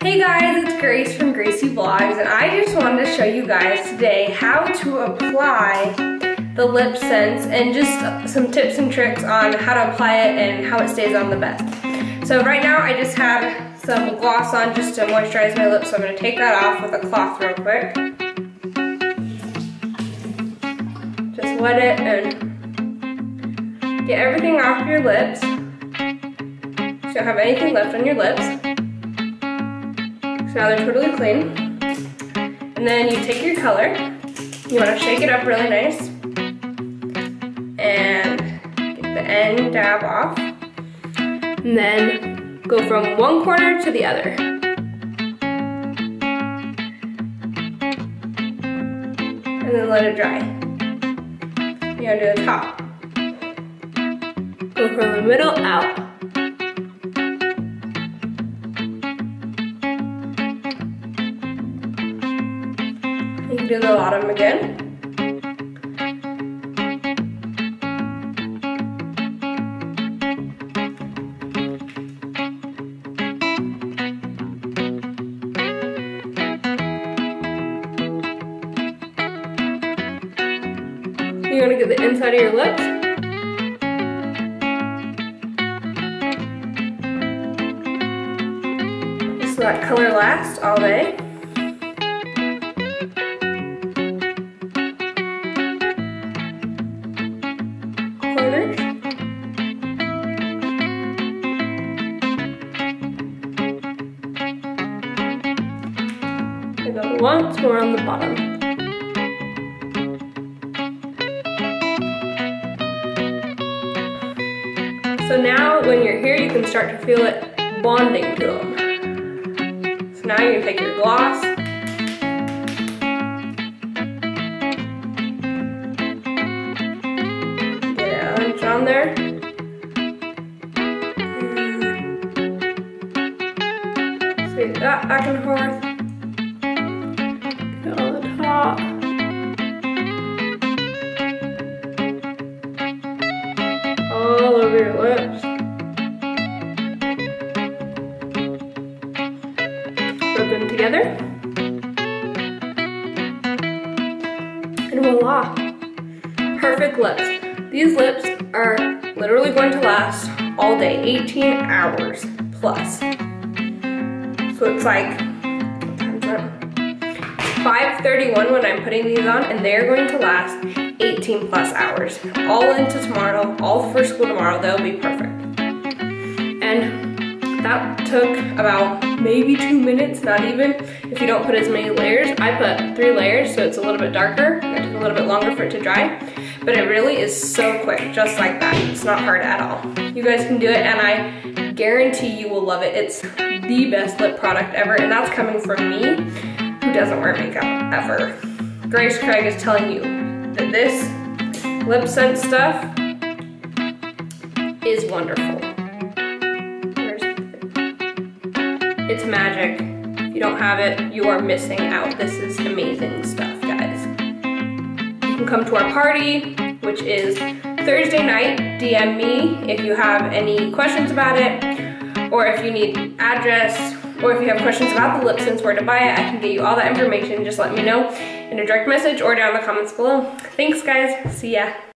Hey guys, it's Grace from Gracie Vlogs and I just wanted to show you guys today how to apply the LipSense and just some tips and tricks on how to apply it and how it stays on the best. So right now I just have some gloss on just to moisturize my lips so I'm going to take that off with a cloth real quick. Just wet it and get everything off your lips. So you don't have anything left on your lips. Now they're totally clean. And then you take your color, you wanna shake it up really nice, and get the end dab off. And then go from one corner to the other. And then let it dry. You're gonna do the top. Go from the middle out. Do the bottom again. You're gonna get the inside of your lips. So that color lasts all day. Once more on the bottom. So now when you're here, you can start to feel it bonding to them. So now you can take your gloss. On there. Sweep that back and forth. Rub them together. And voila, perfect lips. These lips are literally going to last all day, 18 hours plus. So it's like, 5.31 when I'm putting these on and they're going to last 18 plus hours. All into tomorrow, all for school tomorrow, they'll be perfect. And that took about maybe two minutes, not even, if you don't put as many layers. I put three layers, so it's a little bit darker, it took a little bit longer for it to dry. But it really is so quick, just like that. It's not hard at all. You guys can do it, and I guarantee you will love it. It's the best lip product ever, and that's coming from me, who doesn't wear makeup ever. Grace Craig is telling you that this LipSense stuff is wonderful. It's magic. If you don't have it, you are missing out. This is amazing stuff, guys. You can come to our party, which is Thursday night. DM me if you have any questions about it, or if you need address, or if you have questions about the LipSense, where to buy it, I can get you all that information. Just let me know in a direct message or down in the comments below. Thanks guys, see ya.